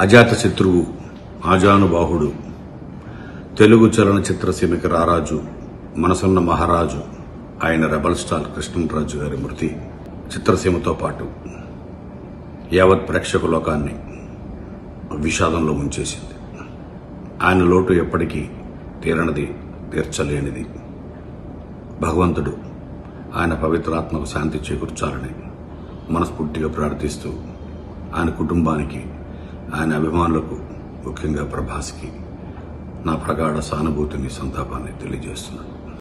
అజాత శత్రువు ఆజానుబాహుడు తెలుగు చలనచిత్ర సీమకి రారాజు మనసున్న మహారాజు ఆయన రెబల్ స్టార్ కృష్ణరాజు గారి మృతి చిత్రసీమతో పాటు యావత్ ప్రేక్షక లోకాన్ని విషాదంలో ఉంచేసింది ఆయన లోటు ఎప్పటికీ తీరనిది తీర్చలేనిది. భగవంతుడు ఆయన పవిత్రాత్మకు శాంతి చేకూర్చాలని మనస్ఫూర్తిగా ప్రార్థిస్తూ ఆయన కుటుంబానికి ఆయన అభిమానులకు ముఖ్యంగా ప్రభాస్కి నా ప్రగాఢ సానుభూతిని సంతాపాన్ని తెలియజేస్తున్నాను.